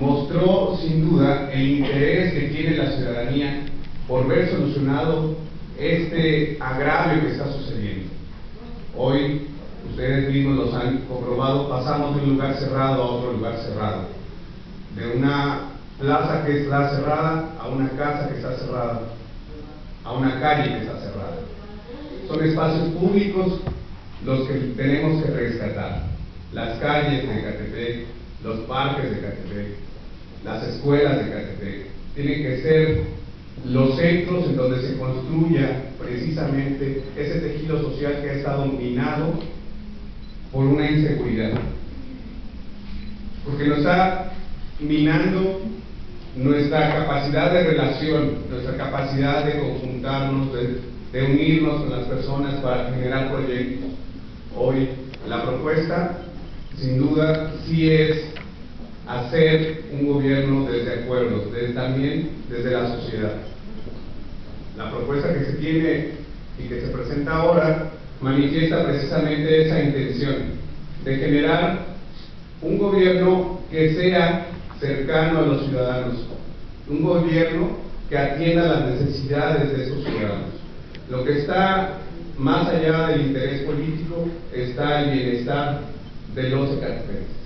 mostró sin duda el interés que tiene la ciudadanía por ver solucionado este agravio que está sucediendo. Hoy, ustedes mismos los han comprobado, pasamos de un lugar cerrado a otro lugar cerrado. De una plaza que está cerrada a una casa que está cerrada, a una calle que está cerrada. Son espacios públicos los que tenemos que rescatar. Las calles de Catepec, los parques de Catepec, las escuelas de Catepec, tienen que ser los centros en donde se construya precisamente ese tejido social que ha estado minado por una inseguridad. Porque nos está minando nuestra capacidad de relación, nuestra capacidad de conjuntarnos, de, de unirnos con las personas para generar proyectos. Hoy la propuesta, sin duda, sí es hacer un gobierno desde acuerdos, desde, también desde la sociedad. La propuesta que se tiene y que se presenta ahora manifiesta precisamente esa intención de generar un gobierno que sea cercano a los ciudadanos, un gobierno que atienda las necesidades de esos ciudadanos. Lo que está más allá del interés político está el bienestar de los ecatepenses.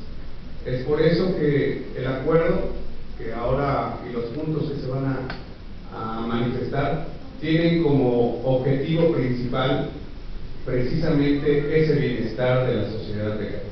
Es por eso que el acuerdo, que ahora y los puntos que se van a, manifestar, tienen como objetivo principal precisamente ese bienestar de la sociedad de.